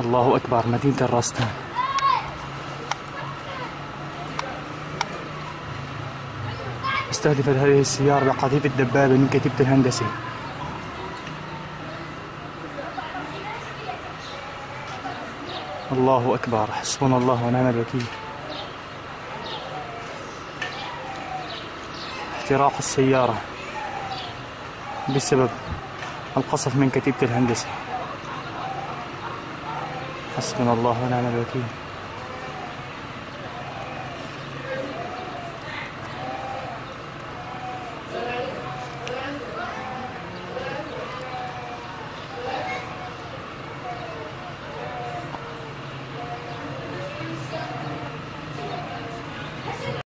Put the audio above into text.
الله أكبر مدينة الراستان استهدفت هذه السيارة بقذيفة دبابة من كتيبة الهندسة. الله أكبر حسبنا الله ونعم الوكيل. احتراق السيارة بسبب القصف من كتيبة الهندسة. حسبنا الله ونعم الوكيل.